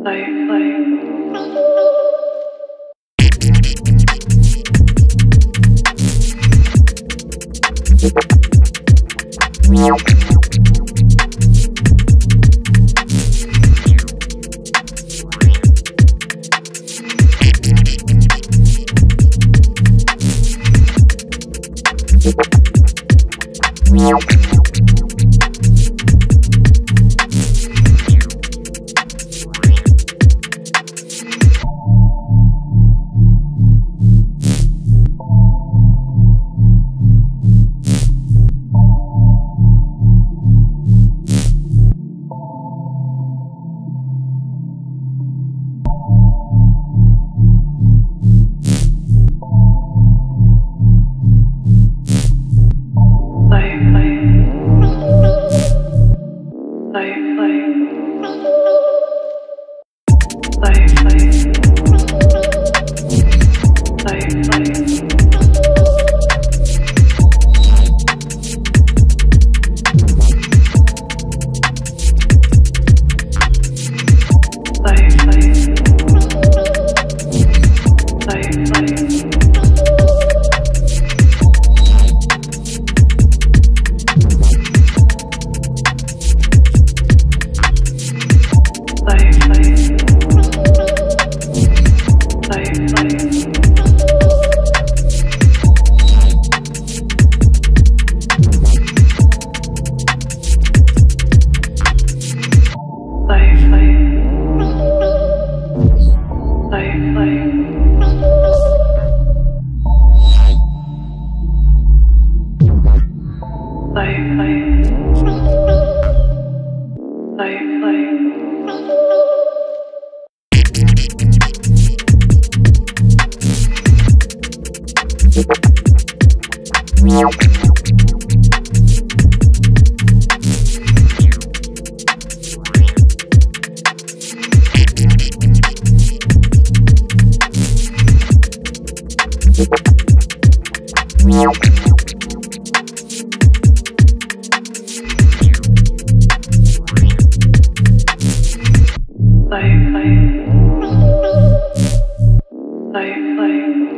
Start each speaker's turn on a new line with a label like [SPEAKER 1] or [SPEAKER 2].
[SPEAKER 1] Meow. Bye. Bye. Bye. Bye. Bye.